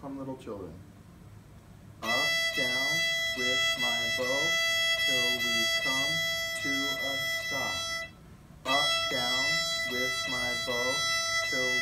come little children. Up, down, with my bow, till we come to a stop. Up, down, with my bow, till